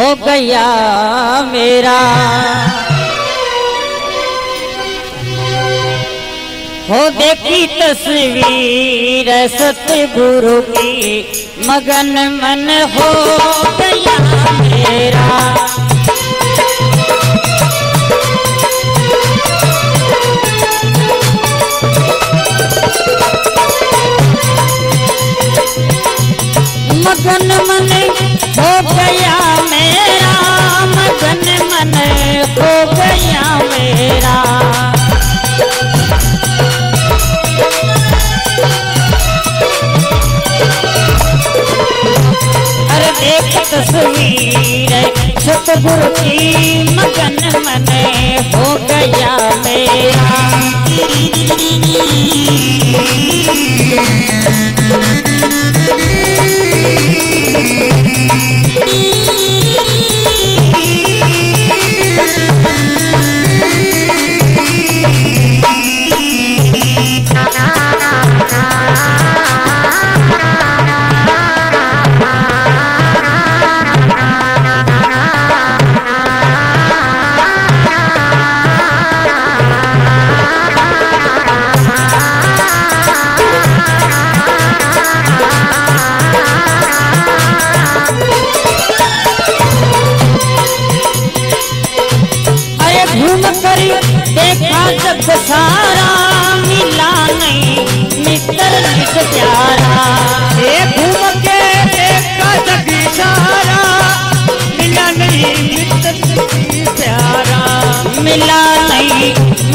हो गया मेरा। हो देखी तस्वीर सतगुरु की मगन मन हो गया मेरा। तस्वीर सतगुरु की मगन मन हो गया मेरा।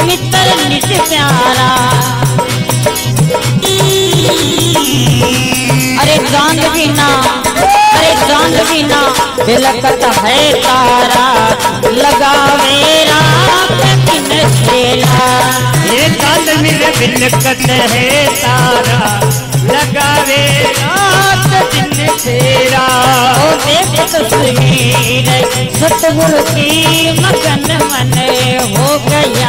मित्र नित प्यारा। अरे चाँद बिना अरे चाँद बिना बिलकत है तारा लगावे रात दिन शेला ये चाँद मेरे बिलकत है तारा लगावे रात दिन तेरा ओ देख तस्वीर सतगुरु की मगन मन हो गया।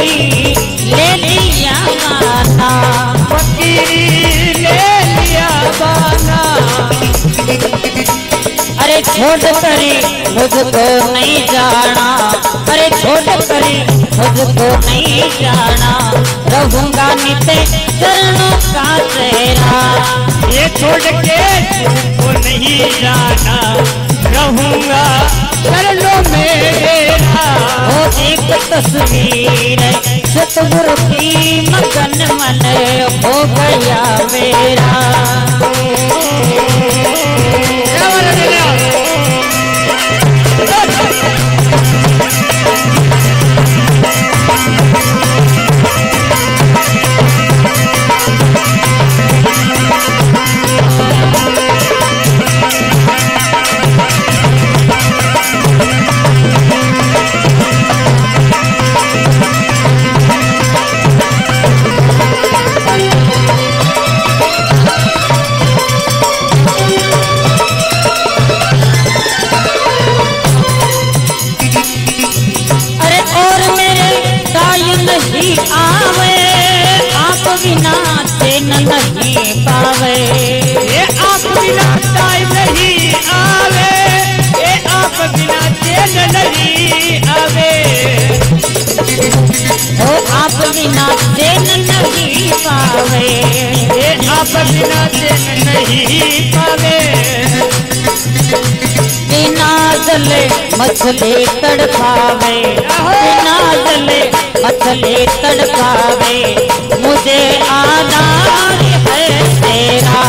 ले लिया ले लिया अरे करी मुझको नहीं जाना, अरे छोड़ करी मुझको नहीं जाना, रहूँगा नित चरणों का तेरा ये छोड़ के तुमको नहीं जाना, रहूँगा चरणों में। एक तस्वीर सतगुरु की मगन मन हो गया मेरा। बिना चैन नहीं पावे। आप बिना आवे। आप बिना चैन नहीं आवे। आप बिना चैन नहीं पावे। ये आप बिना चैन नहीं पावे। बिना जले मछली तड़पावे। बिना जले मछली तड़पावे। मुझे आधार है तेरा।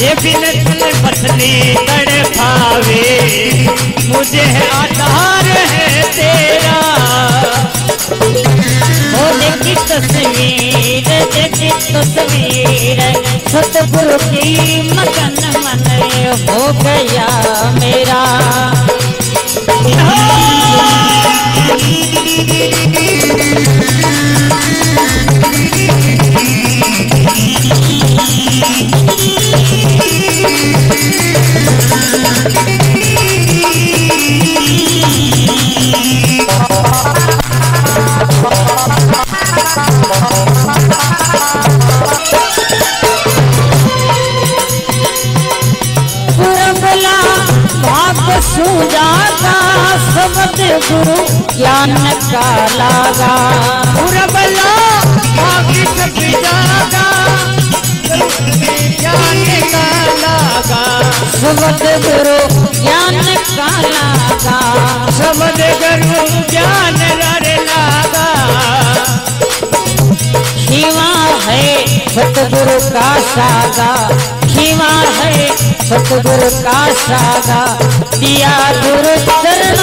ये बिन तल मछली तड़पावे। मुझे आधार है तेरा। वो देखी तस्वीर देखी तस्वीर। सतगुरु की मगन हो गया मेरा। गुरु ज्ञान का लागा। पुरबला बाकी सब जागा। ज्ञान का लागा सबद गुरु ज्ञान का लागा। शब्द गुरु ज्ञान रर लागा। खीवा है सतगुरु का सागा। खीवा है सतगुरु का सागा। दिया गुरु चरणों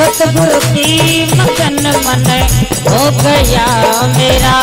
सतगुरु की मगन मन हो गया मेरा।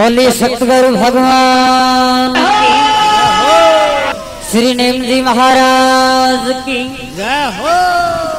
बोले सतगुरु भगवान। श्री नेम जी महाराज की। जय हो।